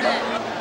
É.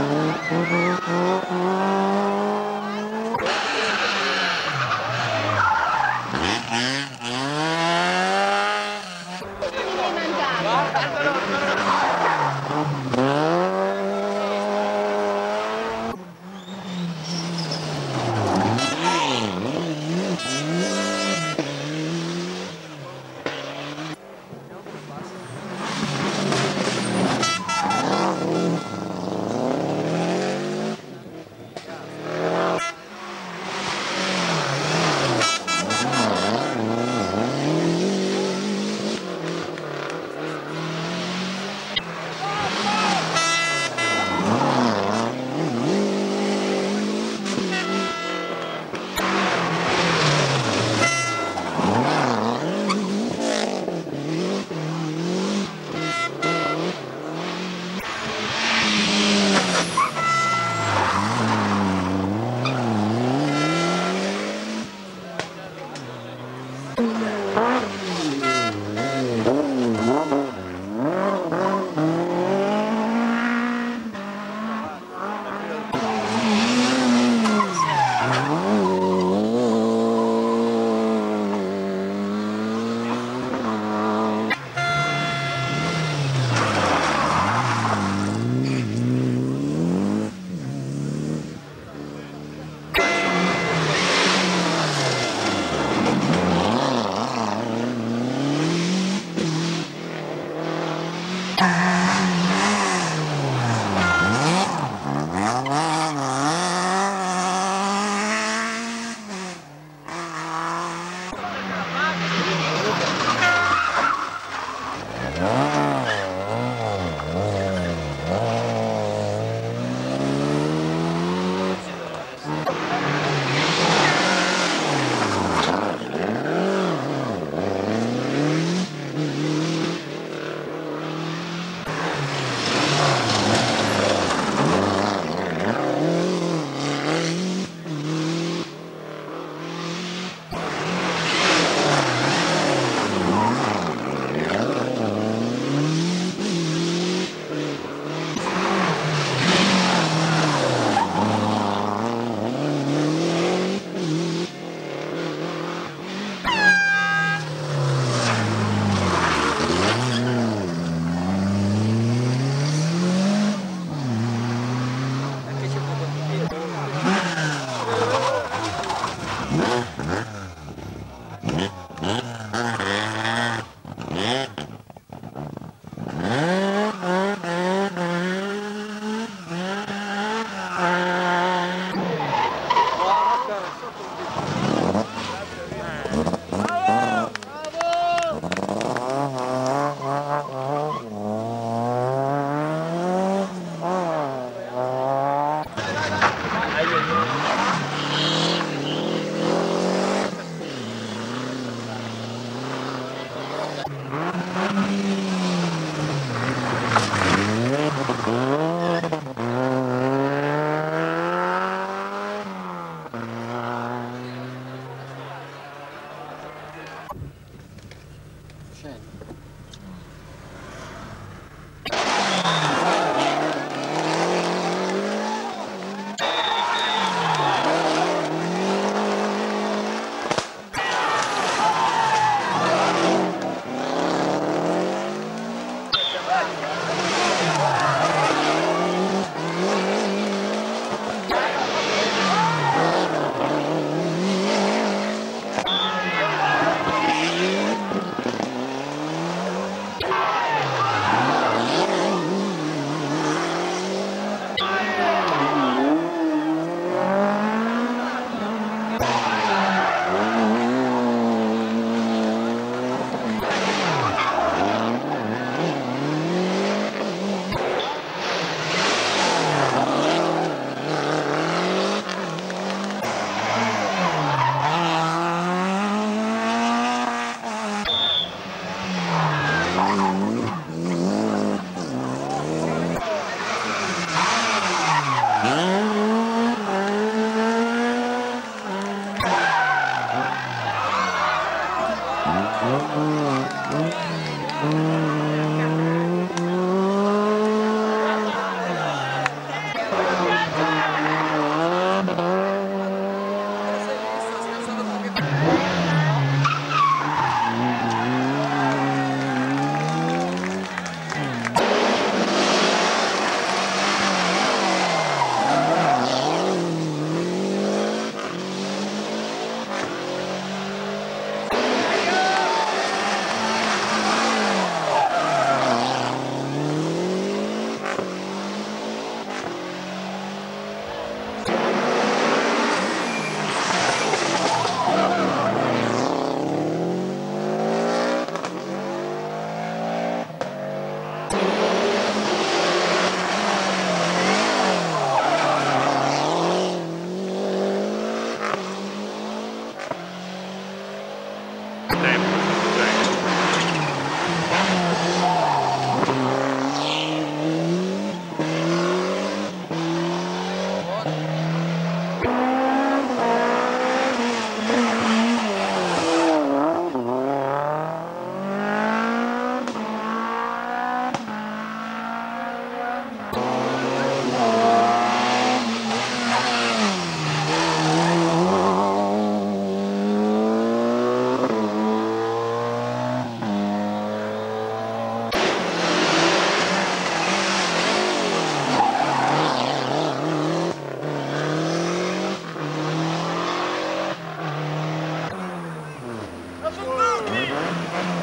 Mm-hmm. Uh-huh.